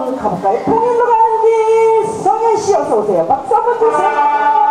한번 가볼까요? 통일로 가는 길 성현 씨 어서 오세요. 박수 한번 주세요.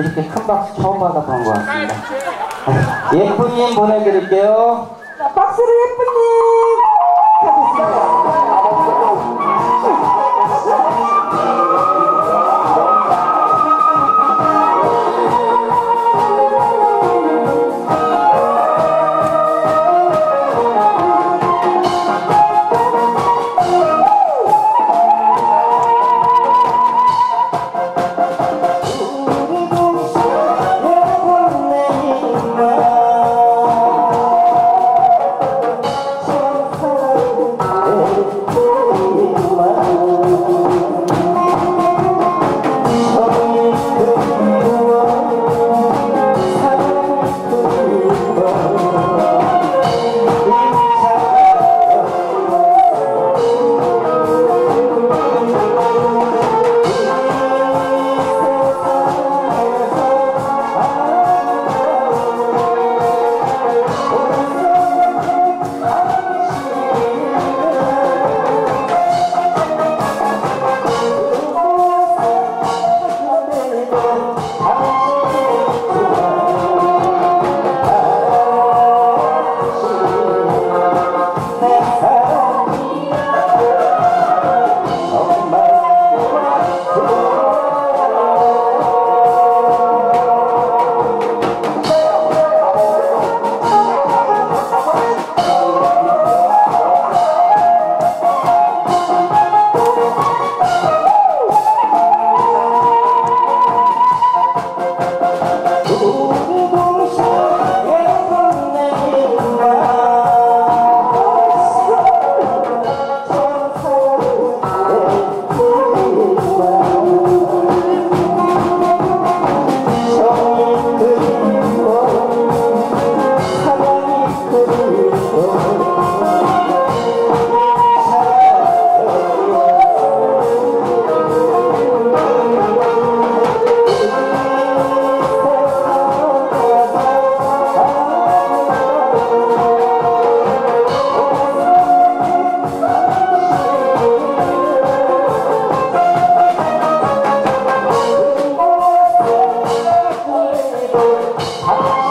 이렇게 큰 박수 처음 받아본 것 같습니다. 예쁜님 보내드릴게요. 자, 박수로 예쁜님 Senhor.